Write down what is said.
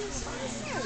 Oh,